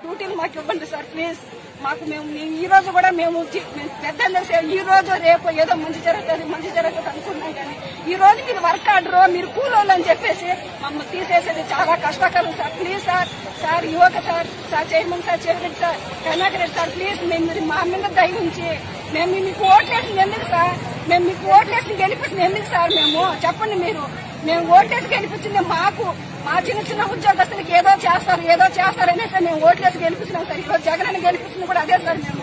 డ్యూటీలు మాకు ఇవ్వండి సార్ ప్లీజ్. మాకు మేము మేము ఈ రోజు కూడా మేము చి- పెద్ద ఈ రోజు రేపు ఏదో మంచి జరుగుతుంది మంచి జరుగుతుంది అనుకున్నాం కానీ ఈ రోజు మీరు వర్క్ ఆర్డర్ మీరు కూలోళ్ళు అని చెప్పేసి మమ్మల్ని తీసేసేది చాలా కష్టకరం sir. Please sir sir యువక sir sir chairman sir chairman sir Karnakar sir please మేము మీరు మా మీద దయ ఉంచి మేము మీకు ఓట్లేసింది ఎందుకు సార్ మేము మీకు ఓట్లేసింది గెలిపించింది ఎందుకు సార్ మేము? చెప్పండి మీరు. మేము ఓట్లేసి గెలిపించింది మాకు. మా చిన్న చిన్న ఉద్యోగస్తులకి ఏదో చేస్తారు ఏదో చేస్తారు అనేసి మేము ఓట్లేసి గెలిపించినాం సార్. ఈరోజు జగన్ అని గెలిపిస్తుంది కూడా అదే సార్ మేము.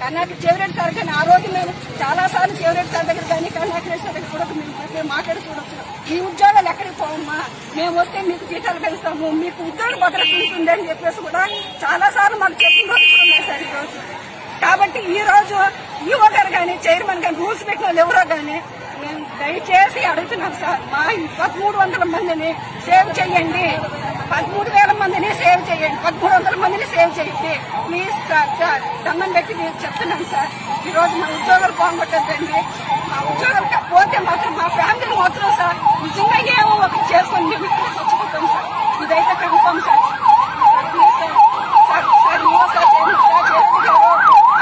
కర్ణాటక చెవిరెడ్డి సార్ కానీ ఆ రోజు మేము చాలా సార్లు చెవిరెడ్డి సార్ దగ్గర కానీ కర్ణాటక సార్ దగ్గర కూడా మేము మాట్లాడి చూడొచ్చు. ఈ ఉద్యోగాలు ఎక్కడికి పోవమ్మా? మేము వస్తే మీకు జీతాలు పెంచుతాము మీకు ఉద్యోగ భద్రత ఉంటుంది అని చెప్పేసి కూడా చాలా సార్లు మాకు చెప్పిన రోజులు ఉన్నాయి సార్ ఈరోజు. కాబట్టి ఈ రోజు ఈవో గారు కానీ చైర్మన్ కానీ రూల్స్ పెట్టిన వాళ్ళు ఎవరో కానీ దయచేసి అడుగుతున్నాం సార్. మా పదమూడు వందల మందిని సేవ్ చేయండి. పదమూడు వేల మందిని సేవ్ చేయండి. పదమూడు వందల మందిని సేవ్ చేయండి. ప్లీజ్ సార్ సార్ దమ్మం పెట్టి నేను చెప్తున్నాం సార్. ఈరోజు మా ఉద్యోగాలు పోగొట్టద్దండి మా ఉద్యోగాలు పోతే మాత్రం మా ఫ్యామిలీ మాత్రం సార్ నిజంగా ఏమో ఒకటి చేసుకొని మేము ఇక్కడ చచ్చిపోతాం సార్ ఇదైతే confirm sir sir please sir sir sir ఇవ్వ సార్ చైర్మన్ సార్ చైర్మన్ గారు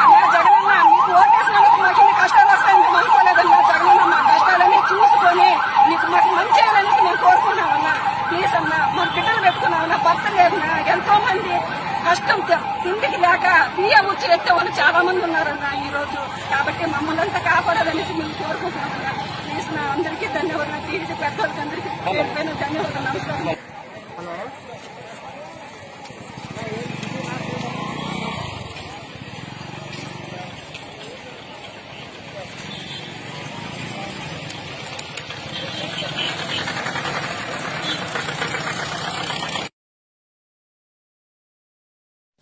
అన్నా జగనన్న మీకు ఓటేసినందుకు మాకు ఇన్ని కష్టాలు వస్తాయని మేము అనుకోలేదన్నా జగనన్న మా కష్టాలన్నీ చూసుకొని మీకు మాకు మంచి చేయాలనేసి మేము కోరుకున్నామన్నా ప్లీజ్ అన్న మా నా భర్త లేదన్నా ఎంతో మంది కష్టం తిండికి లేక బియ్యం వచ్చి ఎత్తే వాళ్ళు చాలా మంది ఉన్నారన్న ఈ రోజు. కాబట్టి మమ్మల్ని అంతా కాపాడాలనేసి మేము కోరుకుంటున్నాం ప్లీజ్ నా అందరికీ ధన్యవాదాలు. టీడీపీ పెద్దవాళ్ళకి అందరికీ ధన్యవాదాలు. నమస్కారం.